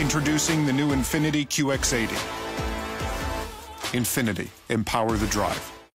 Introducing the new Infinity QX80. Infinity, empower the drive.